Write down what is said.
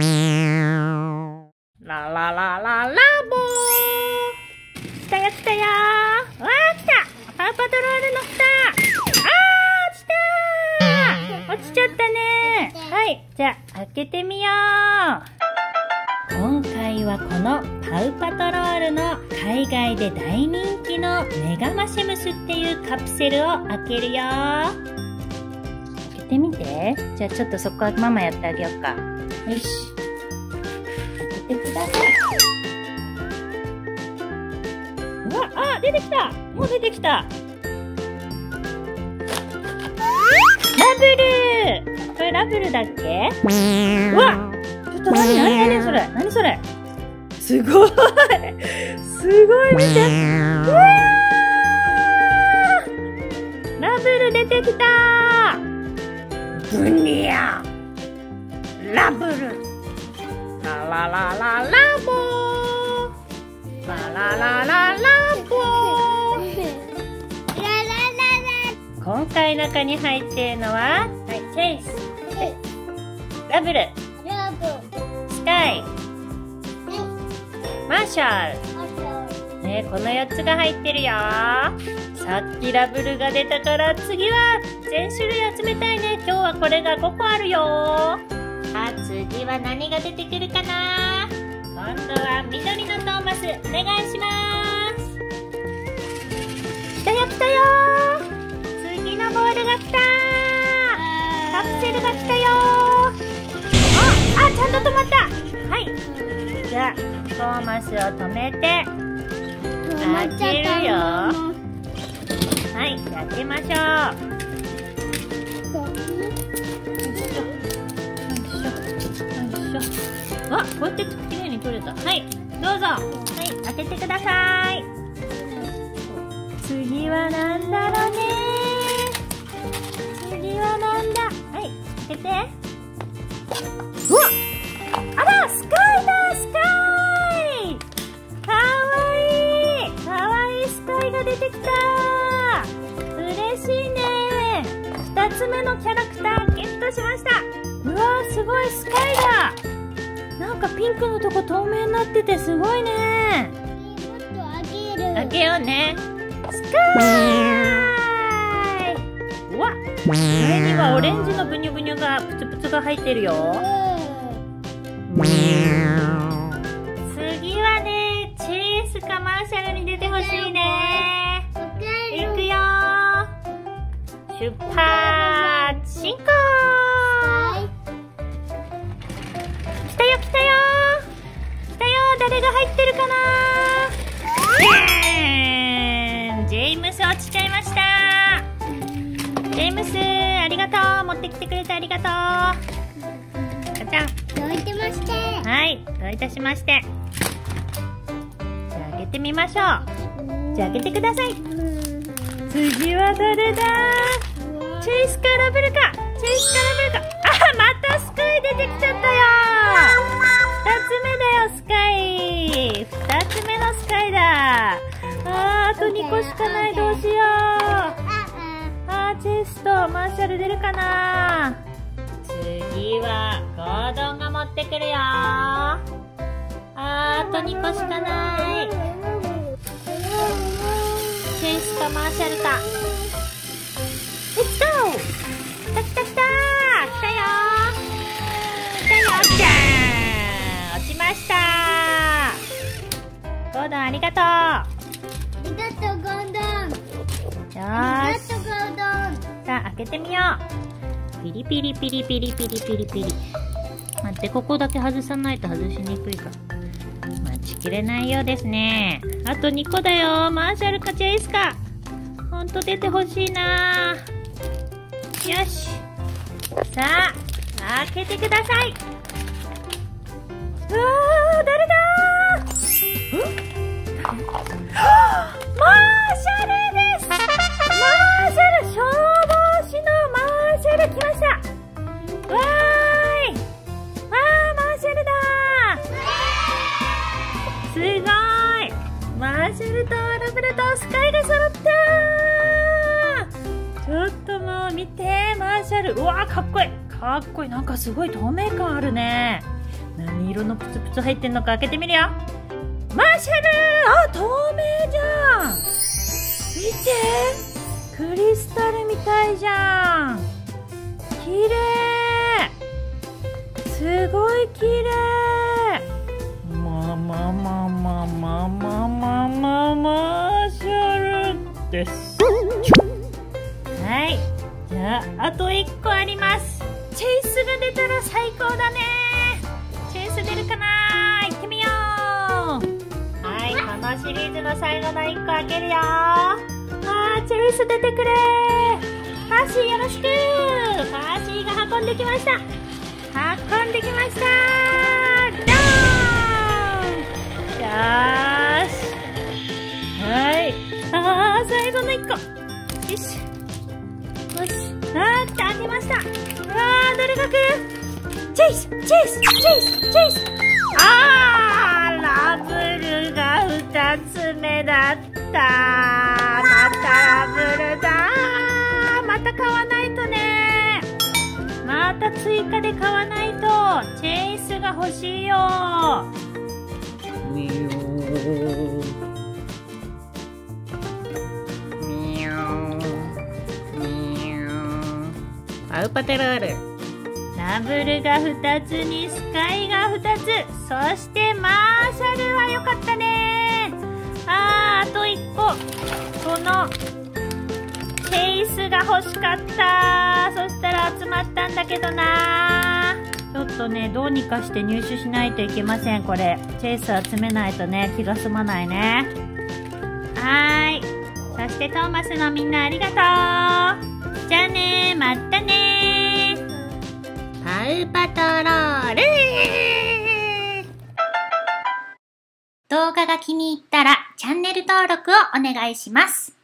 ラララララボー。来たよ来たよ。わー来た。パウパトロールの来た。あー落ちたー。落ちちゃったねはいじゃあ開けてみよう。今回はこのパウパトロールの海外で大人気のメガマシムスっていうカプセルを開けるよ開けてみて。じゃあちょっとそこはママやってあげようか。よし。開けてください。うわあ出てきた。もう出てきた。ラブル。これラブルだっけ？うわちょっと何何何それ。何それ？すごい。すごい見て。うわラブル出てきた。ブニアラブルラララララボーラララララボー今回中に入っているのは、はい、チェイスラブルスカイマーシャルねこの4つが入ってるよ。さっきラブルが出たから次は全種類集めたいね。今日はこれが5個あるよ。あ次は何が出てくるかな？今度は緑のトーマスお願いします。来たよ来たよ。次のボールが来た。カプセルが来たよ。ああちゃんと止まった。はい。じゃあトーマスを止めて。開けるよ。はいじゃあ開けましょうあ、こうやってきれいに取れた。はい、どうぞ。はい、開けてください。次はなんだろうね。次はなんだ。はい、開けて。うわあら、スカイだスカイ。かわいい。かわいいスカイが出てきた。嬉しいね。二つ目のキャラクターゲットしました。うわすごいスカイだなんかピンクのとこ透明になっててすごいね。開けようね。スカイ。うわ。これにはオレンジのブニュブニュがプツプツが入ってるよ。次はねチェイスかマーシャルに出てほしいね。いくよ出発進行誰が入ってるかなジェームス落ちちゃいました。ジェームスありがとう。持ってきてくれてありがとう。ガチャはいどういたしまして。じゃあ開けてみましょう。じゃあ開けてください。次は誰だチェイスかラブルかチェイスかラブルかあまたスカイ出てきちゃったよ二つ目だよスカイ。二つ目のスカイだ。あーあと2個しかない。どうしよう。あーチェスとマーシャル出るかな。次はゴードンが持ってくるよ。あーあと2個しかない。チェスかマーシャルか。ゴードンありがとう。よーし。さあ開けてみよう。ピリピリピリピリピリピリ。ピリ待ってここだけ外さないと外しにくいか。ら待ちきれないようですね。あと2個だよ。マーシャルかチェイスか。ほんと出てほしいな。よし。さあ開けてください。うわマーシャルです。マーシャル消防士のマーシャル来ました。わーい。わーマーシャルだー。すごい。マーシャルとラブルとスカイが揃ったちょっともう見て。マーシャル。うわーかっこいい。かっこいい。なんかすごい透明感あるね。何色のプツプツ入ってんのか開けてみるよ。マーシャルあ透明じゃん。見て。クリスタルみたいじゃん。綺麗。すごい綺麗。まあまあまあまあまあまあまあまあ。マーシャルです。はい。じゃああと1個あります。チェイスが出たら最高だね。チェイス出るかな？シリーズの最後の1個開けるよ。あーチェイス出てくれ。パーシーよろしく。パーシーが運んできました。運んできました。ドーン!よーし。はい。あー最後の1個。よし。よし。あーって開けました。うわー誰が来る。チェイスチェイスチェイスチェイス。あーラブつ目だった。またラブルだ。また買わないとね。また追加で買わないと。チェイスが欲しいよ。ミュー。ミュー。ミュー。パウパテロール。ラブルが2つにスカイが2つ。そしてマーシャルは良かったねあーあと1個。このチェイスが欲しかった。そしたら集まったんだけどな。ちょっとねどうにかして入手しないといけませんこれ。チェイス集めないとね気が済まないね。はーい。そしてトーマスのみんなありがとう。じゃあねまたね。パウパトロール。動画が気に入ったらネル登録をお願いします。